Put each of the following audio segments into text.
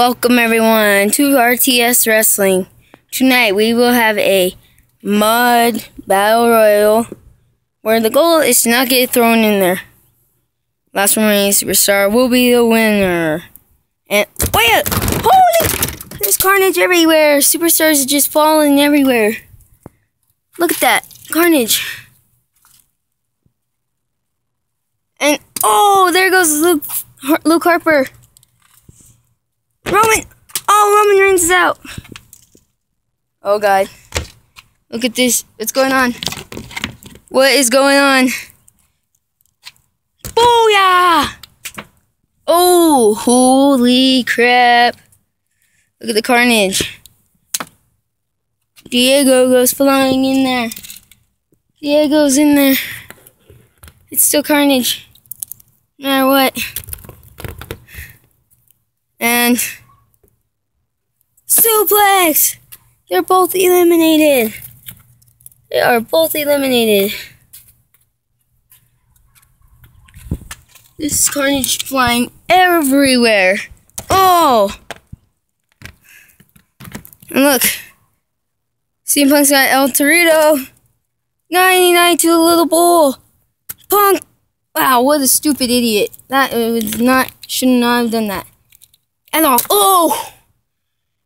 Welcome everyone to RTS Wrestling. Tonight we will have a mud battle royal where the goal is to not get thrown in there. Last remaining superstar will be the winner. And oh, wait, holy! There's carnage everywhere. Superstars are just falling everywhere. Look at that carnage. And oh, there goes Luke Luke Harper. Roman! Oh, Roman Reigns is out. Oh, God. Look at this. What's going on? What is going on? Booyah! Oh, holy crap. Look at the carnage. Diego goes flying in there. Diego's in there. It's still carnage. No matter what. And suplex! They're both eliminated. They are both eliminated. This is carnage flying everywhere. Oh! And look. CM Punk's got El Torito. 99 to a little bull. Punk! Wow, what a stupid idiot. That was not, should not have done that. And off. Oh!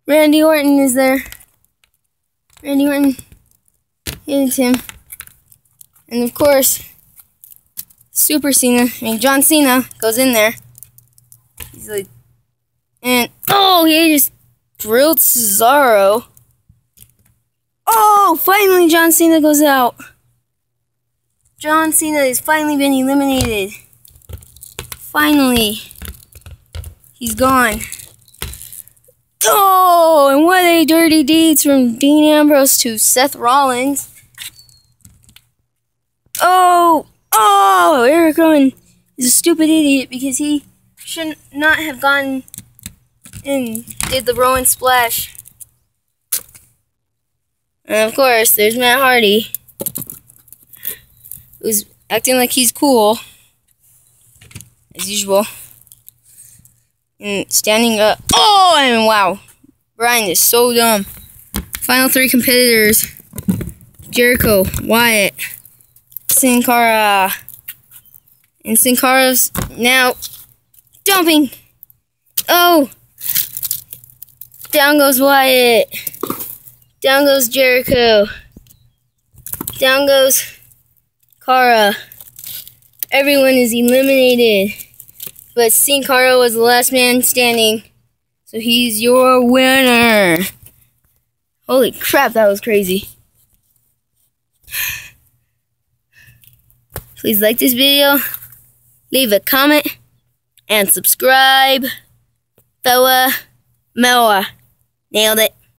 Randy Orton is there. Randy Orton hits him. And of course, Super Cena, I mean John Cena goes in there. He's like, and oh, he just drilled Cesaro. Oh, finally John Cena goes out. John Cena has finally been eliminated. Finally. He's gone. Oh, and what a dirty deeds from Dean Ambrose to Seth Rollins. Oh, oh, Eric Rowan is a stupid idiot because he should not have gone and did the Rowan splash. And of course, there's Matt Hardy, who's acting like he's cool, as usual. And standing up. Oh, and wow. Brian is so dumb. Final three competitors. Jericho, Wyatt, Sin Cara. And Sin Cara's now jumping. Oh. Down goes Wyatt. Down goes Jericho. Down goes Cara. Everyone is eliminated. But Sin Cara was the last man standing. So he's your winner. Holy crap, that was crazy. Please like this video, leave a comment, and subscribe. Boa Moa. Nailed it.